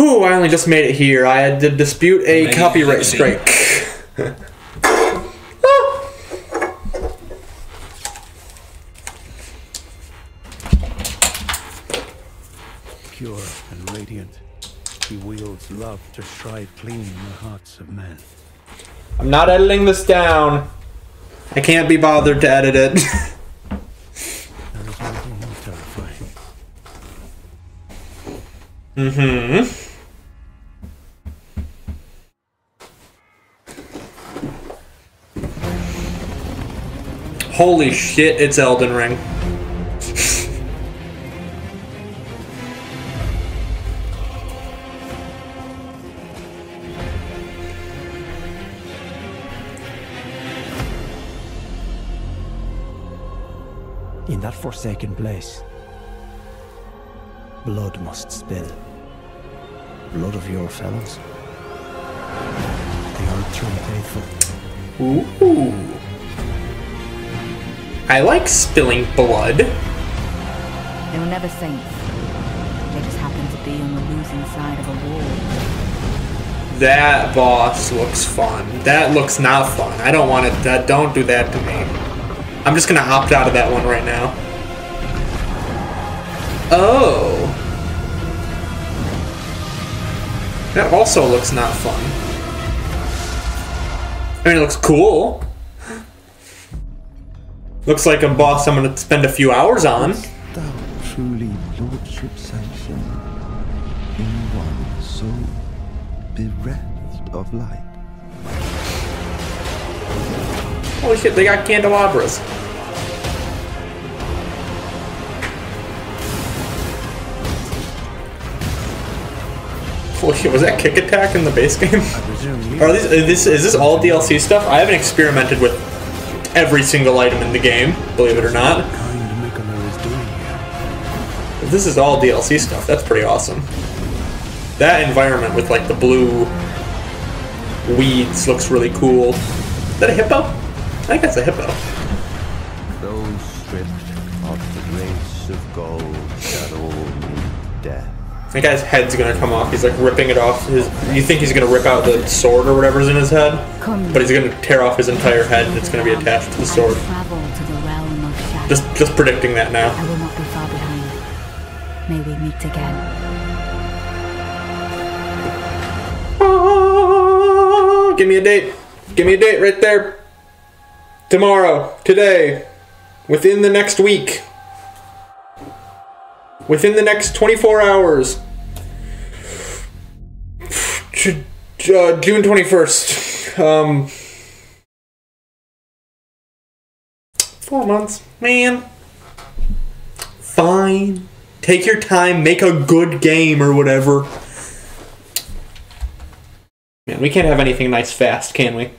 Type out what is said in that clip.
Ooh, I only just made it here. I had to dispute a copyright strike. Ah! Pure and radiant, he wields love to shrive clean the hearts of men. I'm not editing this down. I can't be bothered to edit it. There is nothing more terrifying. Mm-hmm. Holy shit, it's Elden Ring. In that forsaken place, blood must spill. Blood of your fellows. They are truly faithful. Ooh. I like spilling blood. They were never saints. They just happened to be on the losing side of a war. That boss looks fun. That looks not fun. I don't want it. That don't do that to me. I'm just gonna opt out of that one right now. Oh. That also looks not fun. I mean, it looks cool. Looks like a boss I'm gonna spend a few hours on. Thou truly lordship sanction in one so bereft of light. Holy shit, they got candelabras. Was that kick attack in the base game? Are these, is this, is this all DLC stuff? I haven't experimented with every single item in the game, believe it or not. If this is all DLC stuff, that's pretty awesome. That environment with like the blue weeds looks really cool. Is that a hippo? I think that's a hippo. Those stripped of the grace of gold shall all meet death. That guy's head's gonna come off. He's like ripping it off. His, you think he's gonna rip out the sword or whatever's in his head, but he's gonna tear off his entire head and it's gonna be attached to the sword. Travel to the realm of shadow. Just, just predicting that now. I will not be far behind. May we meet again. Oh, give me a date. Give me a date right there. Tomorrow, today, within the next week, within the next 24 hours. Uh, June 21st. Um, four months. Man. Fine. Take your time, make a good game or whatever. Man, we can't have anything nice fast, can we?